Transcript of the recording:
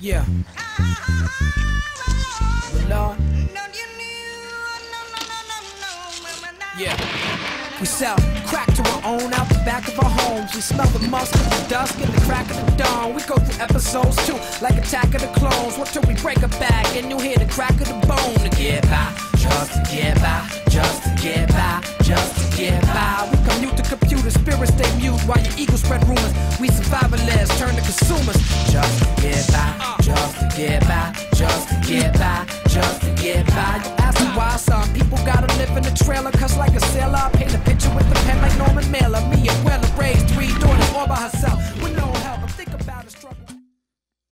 Yeah. Lord. Yeah. We sell crack to our own out the back of our homes. We smell the musk of the dusk and the crack of the dawn. We go through episodes too, like Attack of the Clones. What till we break a back and you hear the crack of the bone to get by, just to get by, just to get by, just to get by. We commute to computer, spirits stay mute while your ego spread rumors. We survivalists turn to consumers, get by, just to get by. Ask me why some people gotta live in a trailer, cause like a